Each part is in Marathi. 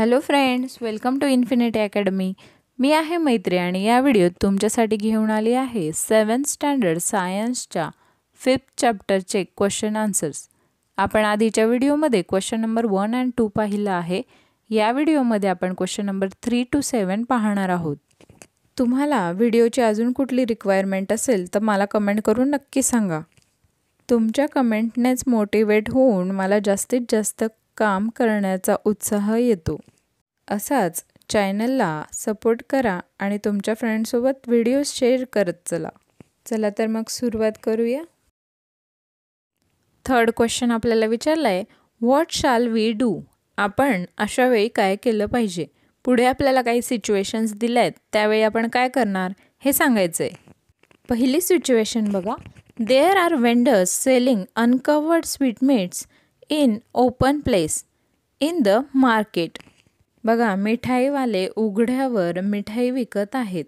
Hello friends welcome to infinity academy मी आहे मैत्री आणि या व्हिडिओत तुमच्यासाठी घेऊन आली आहे सेवन स्टँडर्ड सायन्सच्या फिफ्थ चॅप्टरचे क्वेश्चन आन्सर्स आपण आधीच्या व्हिडिओमध्ये question number one and two पाहिलं आहे. या व्हिडिओमध्ये आपण question number three to seven पाहणार आहोत. तुम्हाला व्हिडिओची अजून कुठली रिक्वायरमेंट असेल तर मला कमेंट करून नक्की सांगा. तुमच्या कमेंटनेच मोटिवेट होऊन मला जास्तीत जास्त काम करण्याचा उत्साह येतो. असाच चॅनलला सपोर्ट करा आणि तुमच्या फ्रेंडसोबत व्हिडिओ शेअर करत चला. चला तर मग सुरुवात करूया. थर्ड क्वेश्चन आपल्याला विचारलं आहे व्हॉट शाल वी डू आपण अशा वेळी काय केलं पाहिजे? पुढे आपल्याला काही सिच्युएशन्स दिल्या आहेत त्यावेळी आपण काय करणार? हे सांगायचं आहे पहिली सिच्युएशन बघा. There are vendors selling uncovered sweetmeats in open place in the market. बघा मिठाईवाले उघड्यावर मिठाई विकत आहेत.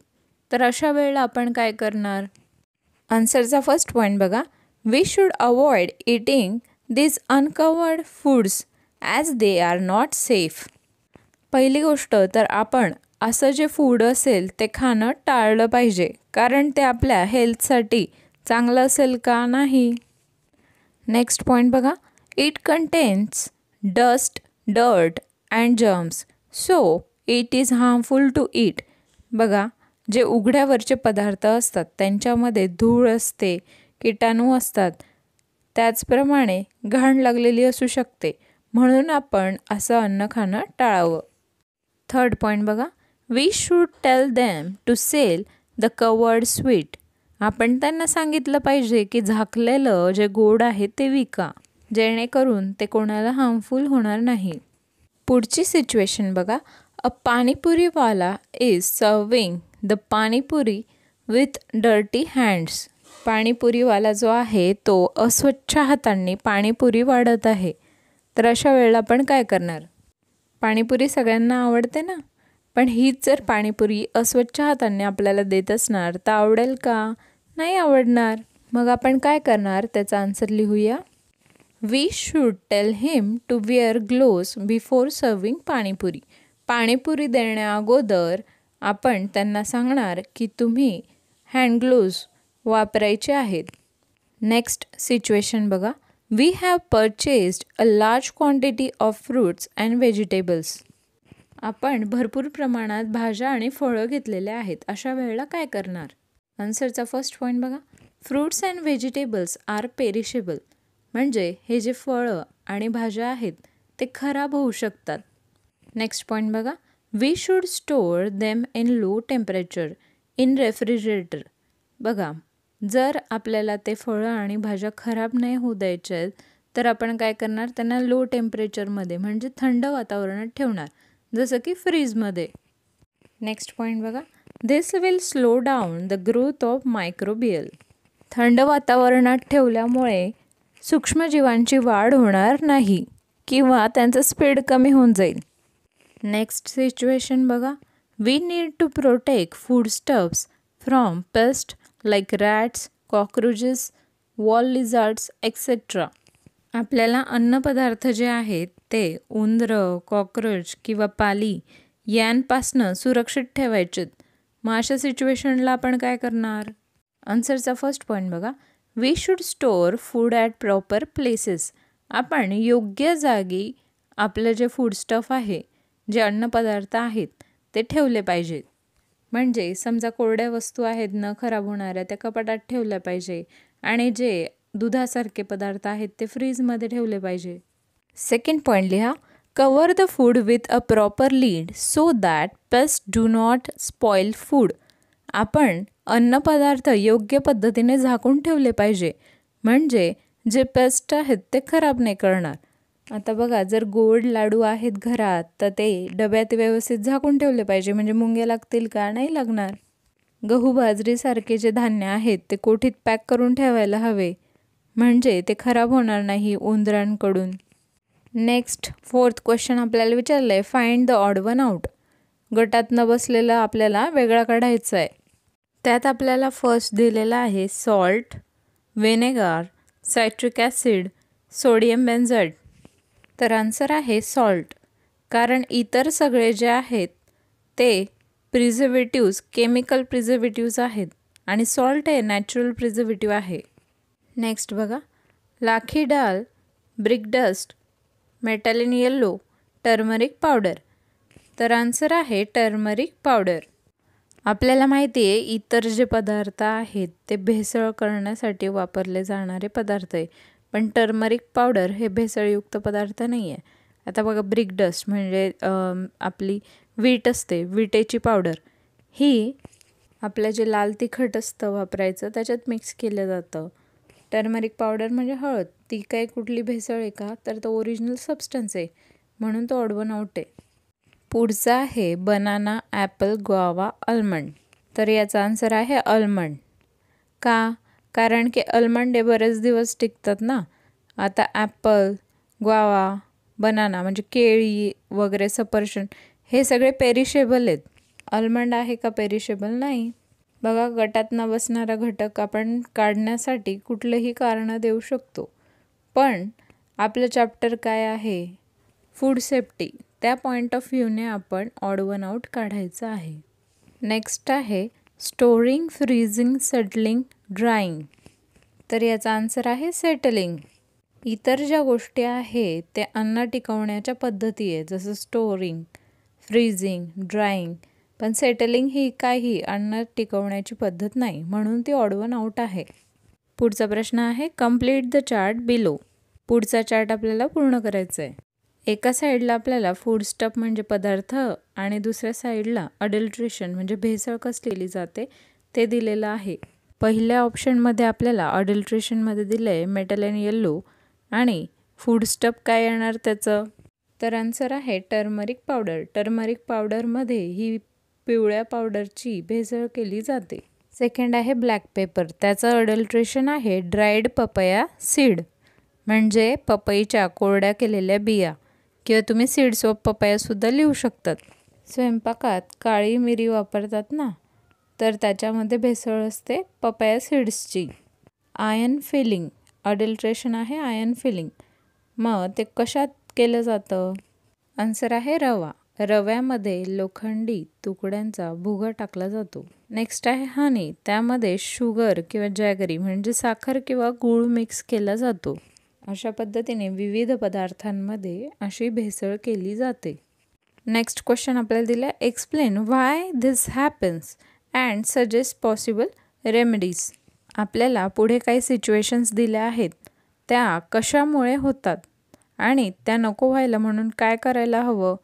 तर अशा वेळेला आपण काय करणार? आन्सरचा फर्स्ट पॉईंट बघा. We should avoid eating this uncovered foods as they are not safe पहिली गोष्ट तर आपण असं जे फूड असेल ते खाणं टाळलं पाहिजे. कारण ते आपल्या हेल्थसाठी चांगलं असेल का नाही? नेक्स्ट पॉईंट बघा. It contains dust dirt and germs so it is harmful to eat बघा जे उघड्यावरचे पदार्थ असतात त्यांच्यामध्ये धूळ असते किटाणू असतात. त्याचप्रमाणे घाण लागलेली असू शकते. म्हणून आपण असं अन्न खाणं टाळावं. थर्ड पॉईंट बघा. We should tell them to sell the covered sweet आपण त्यांना सांगितलं पाहिजे की झाकलेलं जे गोड आहे ते विका. जेणेकरून ते कोणाला हार्मफुल होणार नाही. पुढची सिच्युएशन बघा. A पाणीपुरीवाला is serving the panipuri with dirty hands पाणीपुरीवाला जो आहे तो अस्वच्छ हातांनी पाणीपुरी वाढत आहे. तर अशा वेळेला आपण काय करणार? पाणीपुरी सगळ्यांना आवडते ना? पण हीच जर पाणीपुरी अस्वच्छ हातांनी आपल्याला देत असणार तर आवडेल का? नाही आवडणार. मग आपण काय करणार? त्याचा आन्सर लिहूया. We should tell him to wear gloves before serving panipuri. Panipuri देण्या अगोदर आपण त्यांना सांगणार की तुम्ही हँडग्लोव्ज वापरायचे आहेत. नेक्स्ट सिच्युएशन बघा. We have purchased a large quantity of fruits and vegetables आपण भरपूर प्रमाणात भाज्या आणि फळं घेतलेले आहेत. अशा वेळेला काय करणार? आन्सरचा फर्स्ट पॉईंट बघा. Fruits and vegetables are perishable म्हणजे हे जे फळं आणि भाज्या आहेत ते खराब होऊ शकतात. नेक्स्ट पॉईंट बघा. We should store them in low temperature in refrigerator बघा जर आपल्याला ते फळं आणि भाज्या खराब नाही होऊ द्यायच्या आहेत तर आपण काय करणार? त्यांना लो टेम्परेचरमध्ये म्हणजे थंड वातावरणात ठेवणार. जसं की फ्रीजमध्ये. नेक्स्ट पॉईंट बघा. This will slow down the growth of microbial थंड वातावरणात ठेवल्यामुळे सूक्ष्मजीवांची वाढ होणार नाही किंवा त्यांचं स्पीड कमी होऊन जाईल. नेक्स्ट सिच्युएशन बघा. We need to protect food stuffs from pest like rats cockroaches wall lizards etcetera आपल्याला अन्नपदार्थ जे आहेत ते उंदरं कॉक्रोच किंवा पाली यांपासनं सुरक्षित ठेवायचेत. मग अशा सिच्युएशनला आपण काय करणार? आन्सरचा फर्स्ट पॉईंट बघा. We should store food at proper places आपण योग्य जागी आपलं जे फूड स्टफ आहे जे अन्नपदार्थ आहेत ते ठेवले पाहिजेत म्हणजे समजा कोरड्या वस्तू आहेत न खराब होणाऱ्या त्या कपाटात ठेवल्या पाहिजे. आणि जे दुधासारखे पदार्थ आहेत ते फ्रीजमध्ये ठेवले पाहिजे. सेकंड पॉईंट लिहा. Cover the food with a proper lid so that pest do not spoil food आपण अन्नपदार्थ योग्य पद्धतीने झाकून ठेवले पाहिजे. म्हणजे जे पेस्ट आहेत ते खराब नाही करणार. आता बघा जर गोड लाडू आहेत घरात तर ते डब्यात व्यवस्थित झाकून ठेवले पाहिजे. म्हणजे मुंगे लागतील का? नाही लागणार. गहू बाजरीसारखे जे धान्य आहेत ते कोठीत पॅक करून ठेवायला हवे. म्हणजे ते खराब होणार नाही उंदरांकडून नेक्स्ट फोर्थ क्वेश्चन आपल्याला विचारलं आहे find the odd one out. गटात न बसलेला आपल्याला वेगळा काढायचा आहे त्यात आपल्याला फर्स्ट दिलेला आहे salt vinegar citric acid sodium benzoate तर आन्सर आहे सॉल्ट कारण इतर सगळे जे आहेत ते प्रिझर्वेटिव्ज केमिकल प्रिझर्वेटिव्ज आहेत. आणि सॉल्ट हे नॅचरल प्रिझर्वेटिव्ह आहे. नेक्स्ट बघा. Lakhi dal brick dust metanil yellow turmeric powder तर आन्सर आहे टर्मरिक पावडर आपल्याला माहिती आहे इतर जे पदार्थ आहेत ते भेसळ करण्यासाठी वापरले जाणारे पदार्थ आहे. पण टर्मरिक पावडर हे भेसळयुक्त पदार्थ नाही आहे आता बघा ब्रिक डस्ट म्हणजे आपली वीट असते विटेची पावडर ही आपलं जे लाल तिखट असतं वापरायचं त्याच्यात मिक्स केलं जातं. टर्मरिक पावडर म्हणजे हळद. ती काही कुठली भेसळ आहे का? तर तो ओरिजिनल सबस्टन्स आहे. म्हणून तो ऑडवन आउट आहे. पुढचा आहे बनाना ॲपल ग्वावा अल्मंड. तर याचा आन्सर आहे अल्मंड. का? कारण की अल्मंड हे बरेच दिवस टिकतात ना. आता ॲपल ग्वावा बनाना म्हणजे केळी वगैरे सफरचंद हे सगळे पेरिशेबल आहेत. अल्मंड आहे का पेरिशेबल नाही. बघा गटात न बसणारा घटक आपण काढण्यासाठी कुठलंही कारणं देऊ शकतो. पण आपलं चॅप्टर काय आहे? फूड सेफ्टी त्या पॉईंट ऑफ व्ह्यूने आपण ऑड वन आऊट काढायचं आहे. नेक्स्ट आहे स्टोरिंग फ्रीजिंग सेटलिंग ड्राईंग तर याचा आन्सर आहे सेटलिंग इतर ज्या गोष्टी आहेत त्या अन्न टिकवण्याच्या पद्धती आहे जसं स्टोरिंग फ्रीजिंग ड्राईंग पण सेटलिंग ही काही अन्न टिकवण्याची पद्धत नाही म्हणून ती ऑडवन आऊट आहे. पुढचा प्रश्न आहे कंप्लीट द चार्ट बिलो पुढचा चार्ट आपल्याला पूर्ण करायचा आहे. एका साईडला आपल्याला फूड स्टफ म्हणजे पदार्थ आणि दुसऱ्या साईडला अडल्ट्रेशन म्हणजे भेसळ कस केली जाते ते दिलेलं आहे. पहिल्या ऑप्शनमध्ये आपल्याला अडल्ट्रेशनमध्ये दिलं आहे मेटल अँड येल्लो आणि फूड स्टफ काय येणार त्याचं? तर आन्सर आहे टर्मरिक पावडर टर्मरिक पावडरमध्ये ही पिवळ्या पावडरची भेसळ केली जाते. सेकंड आहे ब्लॅक पेपर त्याचं अडल्ट्रेशन आहे ड्राईड पपया सीड म्हणजे पपईच्या कोरड्या केलेल्या बिया. किंवा तुम्ही सीड्स ऑफ पपयासुद्धा लिहू शकतात. स्वयंपाकात काळी मिरी वापरतात ना तर त्याच्यामध्ये भेसळ असते पपया सीड्सची आयन फिलिंग अडल्ट्रेशन आहे आयन फिलिंग मग ते कशात केलं जातं? आन्सर आहे रवा. रव्यामध्ये लोखंडी तुकड्यांचा भुगा टाकला जातो. नेक्स्ट आहे हनी त्यामध्ये शुगर किंवा जॅगरी म्हणजे साखर किंवा गूळ मिक्स केला जातो. अशा पद्धतीने विविध पदार्थांमध्ये अशी भेसळ केली जाते. नेक्स्ट क्वेश्चन आपल्याला दिला explain why this happens and suggest possible remedies आपल्याला पुढे काही सिच्युएशन्स दिल्या आहेत त्या कशामुळे होतात आणि त्या नको व्हायला म्हणून काय करायला हवं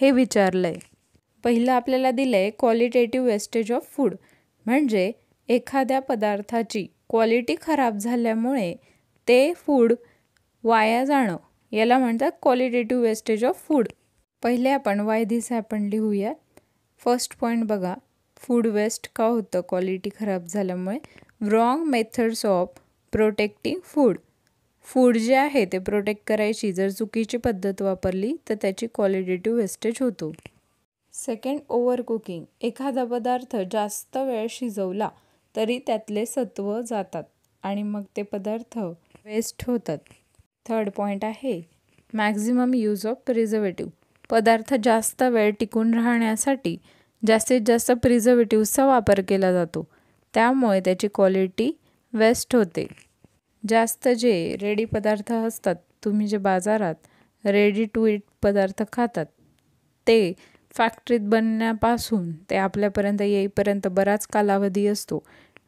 हे विचारलं आहे पहिलं आपल्याला दिलं आहे क्वालिटेटिव्ह वेस्टेज ऑफ फूड म्हणजे एखाद्या पदार्थाची क्वालिटी खराब झाल्यामुळे ते फूड वाया जाणं. याला म्हणतात क्वालिटेटिव्ह वेस्टेज ऑफ फूड पहिले आपण वाय दिस आपण लिहूयात फर्स्ट पॉईंट बघा. फूड वेस्ट का होतं? क्वालिटी खराब झाल्यामुळे. Wrong methods of protecting food food जे आहे ते प्रोटेक्ट करायची. जर चुकीची पद्धत वापरली तर त्याची क्वालिटेटिव्ह वेस्टेज होतो. सेकंड ओव्हर कुकिंग एखादा पदार्थ जास्त वेळ शिजवला तरी त्यातले सत्व जातात आणि मग ते पदार्थ वेस्ट होतात. थर्ड पॉईंट आहे मॅक्झिमम यूज ऑफ प्रिझर्वेटिव्ह पदार्थ जास्त वेळ टिकून राहण्यासाठी जास्तीत जास्त प्रिझर्वेटिव्हचा वापर केला जातो. त्यामुळे त्याची क्वालिटी वेस्ट होते. जास्त जे रेडी पदार्थ असतात तुम्ही जे बाजारात रेडी टू इट पदार्थ खातात ते फॅक्टरीत बनण्यापासून ते आपल्यापर्यंत येईपर्यंत बराच कालावधी असतो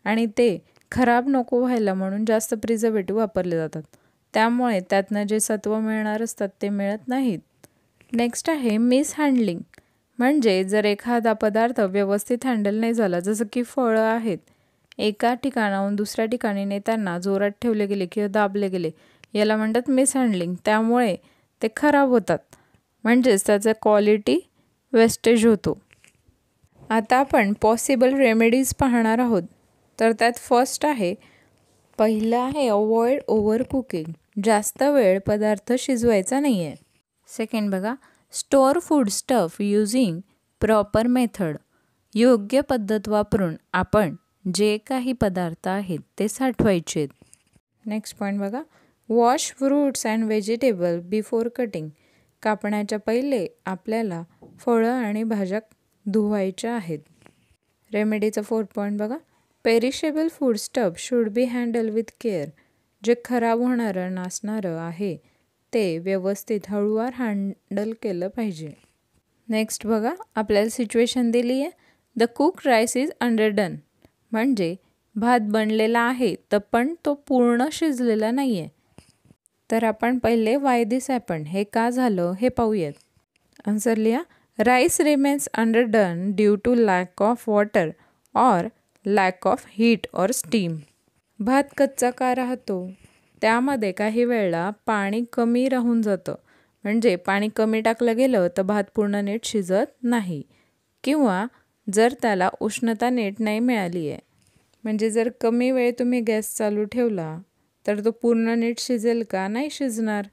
आणि ते खराब नको व्हायला म्हणून जास्त प्रिझर्वेटिव्ह वापरले जातात. त्यामुळे त्यातनं जे सत्व मिळणार असतात ते मिळत नाहीत. नेक्स्ट आहे मिस हँडलिंग म्हणजे जर एखादा पदार्थ व्यवस्थित हँडल नाही झाला जसं की फळं आहेत एका ठिकाणाहून दुसऱ्या ठिकाणी नेताना जोरात ठेवले गेले किंवा दाबले गेले याला म्हणतात मिसहँडलिंग त्यामुळे ते खराब होतात. म्हणजेच त्याचं क्वालिटी वेस्टेज होतो. आता आपण पॉसिबल रेमेडीज पाहणार आहोत. तर त्यात फर्स्ट आहे पहिलं आहे अवॉइड ओव्हर कुकिंग जास्त वेळ पदार्थ शिजवायचा नाही आहे सेकंड बघा store food stuff using proper method योग्य पद्धत वापरून आपण जे काही पदार्थ आहेत ते साठवायचे नेक्स्ट पॉईंट बघा wash fruits and vegetable before cutting कापण्याच्या पहिले आपल्याला फळं आणि भाज्या धुवायच्या आहेत. रेमेडीचा फोर पॉईंट बघा perishable food stuff should be handle with care जे खराब होणारं नासणारं आहे ते व्यवस्थित हळूवार हँडल केलं पाहिजे. नेक्स्ट बघा आपल्याला सिच्युएशन दिली आहे the cook rice is underdone म्हणजे भात बनलेला आहे तर पण तो पूर्ण शिजलेला नाही आहे तर आपण पहिले वाय दिस हॅपन हे का झालं हे पाहूयात. आन्सर लिहा. Rice remains underdone due to lack of water or lack of heat or steam भात कच्चा का राहतो? त्यामध्ये काही वेळेला पाणी कमी राहून जातं. म्हणजे पाणी कमी टाकलं गेलं तर भात पूर्ण नीट शिजत नाही. किंवा जर त्याला उष्णता नीट नाही मिळाली आहे. म्हणजे जर कमी वेळ तुम्ही गॅस चालू ठेवला तर तो पूर्ण नीट शिजेल का? नाही शिजणार.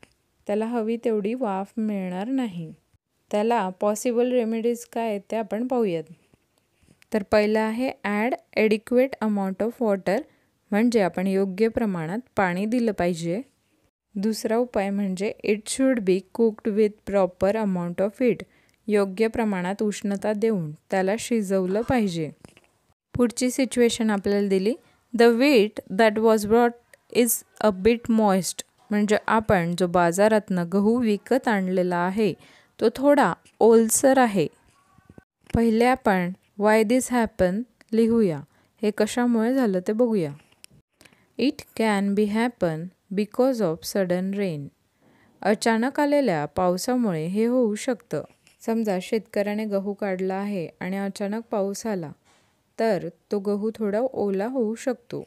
त्याला हवी तेवढी वाफ मिळणार नाही. त्याला पॉसिबल रेमेडीज काय ते आपण पाहूयात. तर पहिलं आहे add adequate amount of water म्हणजे आपण योग्य प्रमाणात पाणी दिलं पाहिजे. दुसरा उपाय म्हणजे it should be cooked with proper amount of heat योग्य प्रमाणात उष्णता देऊन त्याला शिजवलं पाहिजे. पुढची सिच्युएशन आपल्याला दिली. The wheat that was brought is a bit moist म्हणजे आपण जो बाजारातनं गहू विकत आणलेला आहे तो थोडा ओलसर आहे. पहिले आपण वाय दिस हॅपन लिहूया. हे कशामुळे झालं ते बघूया. It can be happen because of sudden rain अचानक आलेल्या पावसामुळे हे होऊ शकतं. समजा शेतकऱ्याने गहू काढला आहे आणि अचानक पाऊस आला तर तो गहू थोडा ओला होऊ शकतो.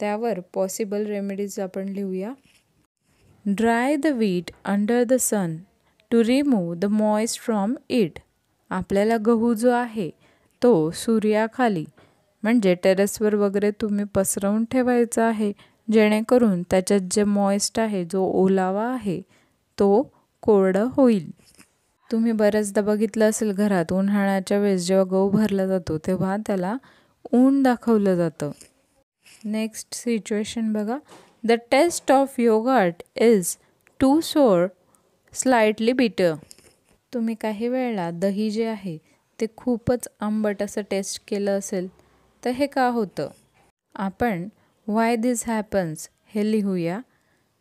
त्यावर पॉसिबल रेमेडीज आपण लिहूया. Dry the wheat under the sun to remove the moist from it आपल्याला गहू जो आहे तो सूर्याखाली. म्हणजे टेरेसवर वगैरे तुम्ही पसरवून ठेवायचा आहे जेणेकरून त्याच्यात जे मॉइस्ट आहे जो ओलावा आहे तो कोरडं होईल. तुम्ही बऱ्याचदा बघितलं असेल घरात उन्हाळ्याच्या वेळेस जेव्हा गहू भरला जातो तेव्हा त्याला ऊन दाखवलं जातं. नेक्स्ट सिच्युएशन बघा. The taste of yogurt is too sour slightly bitter तुम्ही काही वेळेला दही जे आहे ते खूपच आंबट असं टेस्ट केलं असेल तर हे का होतं? आपण वाय दिस हॅपन्स हे लिहूया.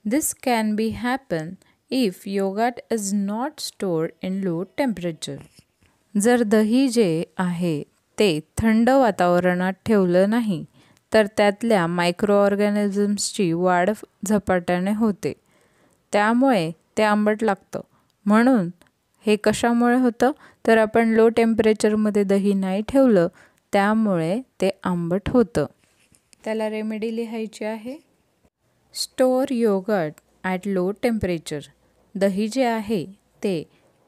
This can be happen if yogurt is not store in low temperature जर दही जे आहे ते थंड वातावरणात ठेवलं नाही तर त्यातल्या मायक्रो ऑर्गॅनिझम्सची वाढ झपाट्याने होते. त्यामुळे ते आंबट लागतं. म्हणून हे कशामुळे होतं? तर आपण लो टेम्परेचरमध्ये दही नाही ठेवलं त्यामुळे ते आंबट होतं. त्याला रेमेडी लिहायची आहे. Store yogurt at low temperature दही जे आहे ते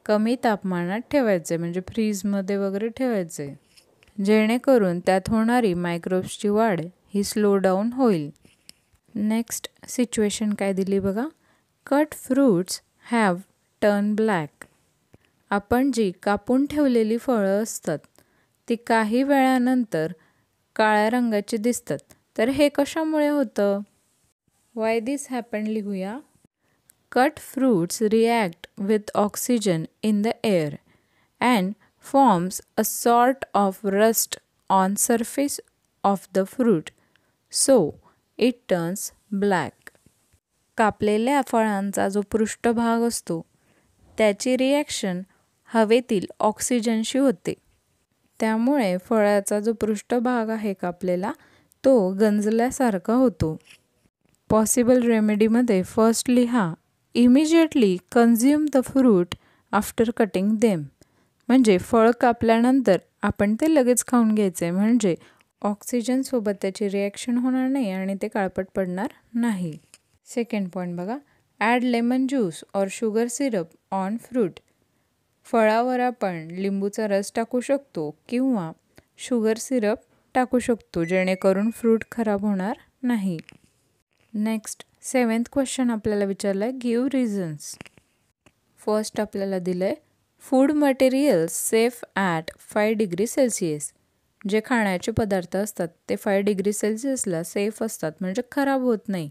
कमी तापमानात ठेवायचे म्हणजे फ्रीजमध्ये वगैरे ठेवायचे. जेणेकरून त्यात होणारी मायक्रोब्सची वाढ ही स्लो डाऊन होईल. नेक्स्ट सिच्युएशन काय दिली बघा? Cut fruits have turn black आपण जी कापून ठेवलेली फळं असतात ती काही वेळानंतर काळ्या रंगाची दिसतात. तर हे कशामुळे होतं? वाय दिस हॅपन लिहूया. Cut fruits react with oxygen in the air and forms a sort of rust on surface of the fruit so it turns black कापलेल्या फळांचा जो पृष्ठभाग असतो त्याची रिॲक्शन हवेतील ऑक्सिजनशी होते. त्यामुळे फळाचा जो पृष्ठभाग आहे कापलेला तो गंजल्यासारखा होतो. पॉसिबल रेमेडीमध्ये फर्स्ट लिहा immediately consume the fruit after cutting them. म्हणजे फळ कापल्यानंतर आपण ते लगेच खाऊन घ्यायचे म्हणजे ऑक्सिजनसोबत त्याची रिॲक्शन होणार नाही आणि ते काळपट पडणार नाही. सेकंड पॉईंट बघा. Add lemon juice or sugar syrup on fruit. फळावर आपण लिंबूचा रस टाकू शकतो किंवा शुगर सिरप टाकू शकतो जेणेकरून फ्रूट खराब होणार नाही. नेक्स्ट सेवन्थ क्वेश्चन आपल्याला विचारलं आहे गिव रिझन्स. फर्स्ट आपल्याला दिलं आहे food materials safe at five degree celsius. जे खाण्याचे पदार्थ असतात ते फाय डिग्री सेल्सिअसला सेफ असतात म्हणजे खराब होत नाही.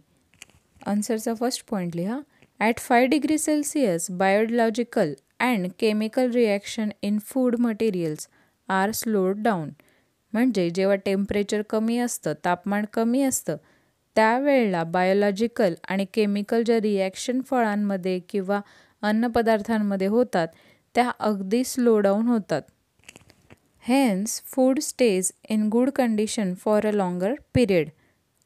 आन्सरचा फर्स्ट पॉईंट लिहा at five degree celsius biological and chemical reaction in food materials are slowed down. म्हणजे जेव्हा टेम्परेचर कमी असतं तापमान कमी असतं त्यावेळेला बायोलॉजिकल आणि केमिकल ज्या रिॲक्शन फळांमध्ये किंवा अन्नपदार्थांमध्ये होतात त्या अगदी स्लो डाऊन होतात. Hence food stays in good condition for a longer period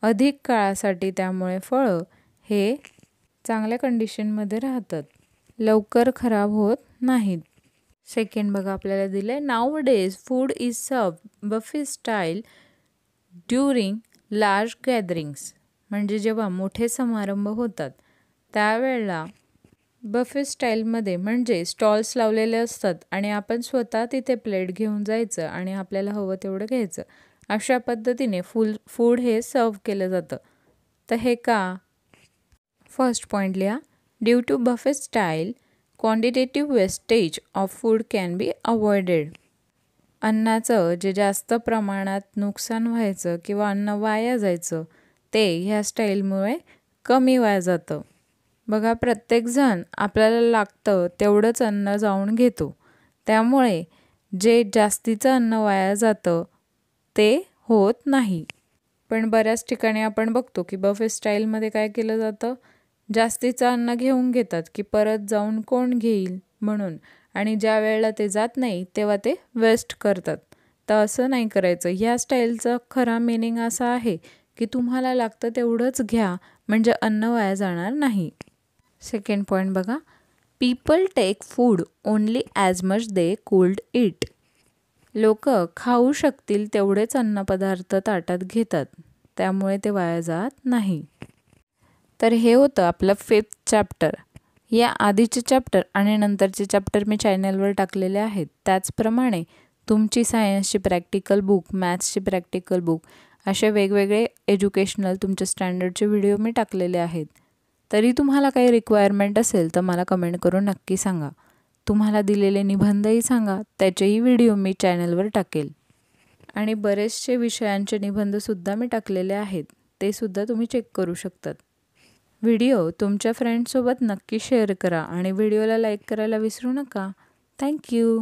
अधिक काळासाठी त्यामुळे फळं हे चांगल्या कंडिशनमध्ये राहतात. लवकर खराब होत नाहीत. सेकंड बघा आपल्याला दिलं आहे nowadays food is serve buffet style during large gatherings म्हणजे जेव्हा मोठे समारंभ होतात त्यावेळेला बफे स्टाईलमध्ये म्हणजे स्टॉल्स लावलेले असतात आणि आपण स्वतः तिथे प्लेट घेऊन जायचं आणि आपल्याला हवं तेवढं घ्यायचं. अशा पद्धतीने फुल फूड हे सर्व केलं जातं. तर हे का? फर्स्ट पॉईंट लिहा. Due to buffet style quantitative wastage of food can be avoided अन्नाचं जे जास्त प्रमाणात नुकसान व्हायचं किंवा अन्न वाया जायचं ते ह्या स्टाईलमुळे कमी वाया जातं. बघा प्रत्येकजण आपल्याला लागतं तेवढंच अन्न जाऊन घेतो. त्यामुळे जे जास्तीचं अन्न वाया जातं ते होत नाही. पण बऱ्याच ठिकाणी आपण बघतो की बफे स्टाईलमध्ये काय केलं जातं? जास्तीचं अन्न घेऊन घेतात की परत जाऊन कोण घेईल म्हणून. आणि ज्या वेळेला ते जात नाही तेव्हा ते वेस्ट करतात. तर असं नाही करायचं. ह्या स्टाईलचं खरा मिनिंग असा आहे की तुम्हाला लागतं तेवढंच घ्या म्हणजे अन्न वाया जाणार नाही. सेकंड पॉईंट बघा. People take food only as much they could eat लोक खाऊ शकतील तेवढेच अन्नपदार्थ ताटात घेतात. त्यामुळे ते वाया जात नाही. तर हे होतं आपलं फिफ्थ चॅप्टर या आधीचे चॅप्टर आणि नंतरचे चॅप्टर मी चॅनलवर टाकलेले आहेत. त्याचप्रमाणे तुमची सायन्सची प्रॅक्टिकल बुक मॅथ्सची प्रॅक्टिकल बुक असे वेगवेगळे एज्युकेशनल तुमचे स्टँडर्डचे व्हिडिओ मी टाकलेले आहेत. तरी तुम्हाला काही रिक्वायरमेंट असेल तर मला कमेंट करून नक्की सांगा. तुम्हाला दिलेले निबंधही सांगा. त्याचेही व्हिडिओ मी चॅनलवर टाकेल. आणि बरेचसे विषयांचे निबंधसुद्धा मी टाकलेले आहेत. ते सुद्धा तुम्ही चेक करू शकतात. व्हिडिओ तुमच्या फ्रेंडसोबत नक्की शेअर करा आणि व्हिडिओला लाईक करायला विसरू नका. थँक्यू